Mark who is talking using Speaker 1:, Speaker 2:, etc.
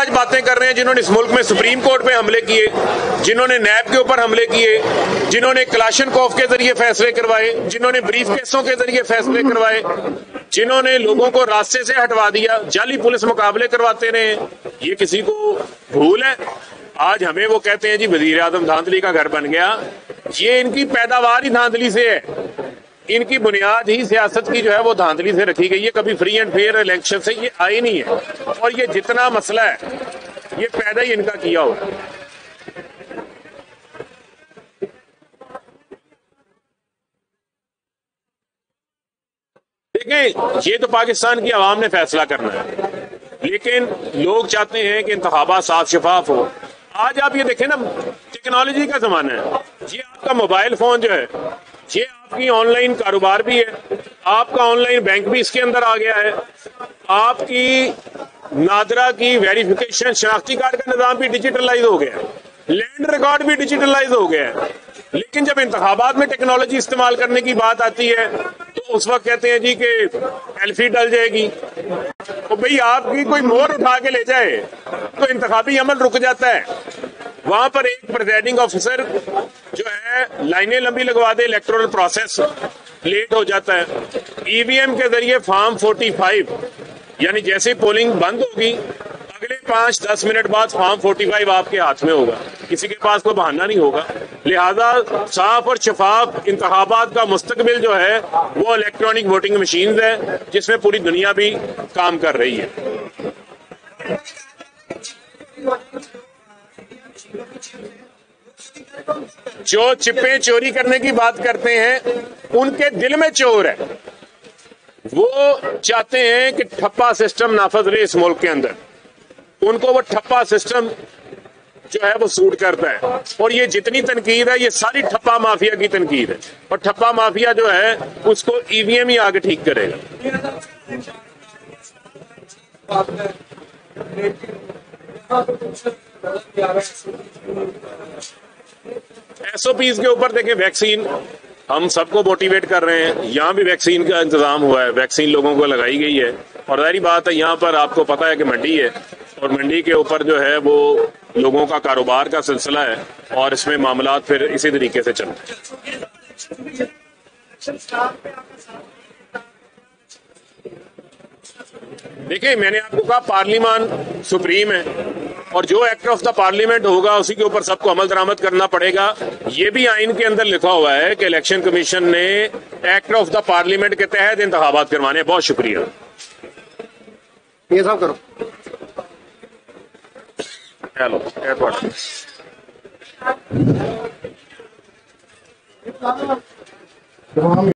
Speaker 1: आज बातें कर रहे हैं जिन्होंने इस मुल्क में सुप्रीम कोर्ट पे हमले किए, जिन्होंने नैब के ऊपर हमले किए, जिन्होंने क्लाशन कॉफ के ज़रिए फैसले करवाए, जिन्होंने ब्रीफ केसों के ज़रिए फैसले करवाए, जिन्होंने लोगों को रास्ते से हटवा दिया, जाली पुलिस मुकाबले करवाते रहे। ये किसी को भूल है? आज हमें वो कहते हैं, जी वज़ीर आज़म धांधली का घर बन गया। ये इनकी पैदावार ही धांधली से है। इनकी बुनियाद ही सियासत की जो है वो धांधली से रखी गई है। कभी फ्री एंड फेयर इलेक्शन से ये आई नहीं है। और ये जितना मसला है, ये पैदा ही इनका किया हुआ देखें, ये तो पाकिस्तान की आवाम ने फैसला करना है। लेकिन लोग चाहते हैं कि इंतबात साफ़ शफाफ हो। आज आप ये देखें ना, टेक्नोलॉजी का जमाना है। ये आपका मोबाइल फ़ोन जो है ये आपकी ऑनलाइन कारोबार भी है। आपका ऑनलाइन बैंक भी इसके अंदर आ गया है। आपकी नादरा की वेरिफिकेशन शनाख्ती कार्ड का निज़ाम भी डिजिटलाइज हो गया। है लैंड रिकॉर्ड भी डिजिटलाइज हो गया है। लेकिन जब इंतबात में टेक्नोलॉजी इस्तेमाल करने की बात आती है तो उस वक्त कहते हैं जी कि एल्फी डल जाएगी। तो भाई आपकी कोई मोर उठा के ले जाए तो इंतखाबी अमल रुक जाता है। वहाँ पर एक प्रिजाइडिंग ऑफिसर जो है, लाइनें लंबी लगवा दे इलेक्ट्रोल प्रोसेस लेट हो जाता है। ईवीएम के ज़रिए फॉर्म 45 यानी जैसे पोलिंग बंद होगी, अगले पाँच दस मिनट बाद फॉर्म 45 आपके हाथ में होगा। किसी के पास कोई बहाना नहीं होगा। लिहाजा साफ़ और शफाफ इंतबात का मुस्तकबिल जो है, वो इलेक्ट्रॉनिक वोटिंग मशीन है, जिसमें पूरी दुनिया भी काम कर रही है। जो चिप्पे चोरी करने की बात करते हैं, उनके दिल में चोर है। वो चाहते हैं कि ठप्पा सिस्टम नाफज रहे इस मुल्क के अंदर। उनको वो ठप्पा सिस्टम जो है, वो सूट करता है। और ये जितनी तनकीद है, ये सारी ठप्पा माफिया की तनकीद है। और ठप्पा माफिया जो है, उसको ईवीएम ही आगे ठीक करेगा। एसओपीज के ऊपर देखें वैक्सीन हम सबको मोटिवेट कर रहे हैं। यहाँ भी वैक्सीन का इंतज़ाम हुआ है। वैक्सीन लोगों को लगाई गई है। और जारी बात है, यहाँ पर आपको पता है कि मंडी है। और मंडी के ऊपर जो है, वो लोगों का कारोबार का सिलसिला है। और इसमें मामला फिर इसी तरीके से चलते हैं। देखिए मैंने आपको कहा पार्लिमान सुप्रीम है और जो एक्ट ऑफ़ द पार्लियामेंट होगा उसी के ऊपर सबको अमल दरामद करना पड़ेगा। ये भी आइन के अंदर लिखा हुआ है कि इलेक्शन कमीशन ने एक्ट ऑफ़ द पार्लियामेंट के तहत इंतबात करवाने। बहुत शुक्रिया।
Speaker 2: ये सब करो।
Speaker 1: हेलो एयरपोर्ट
Speaker 2: तमाम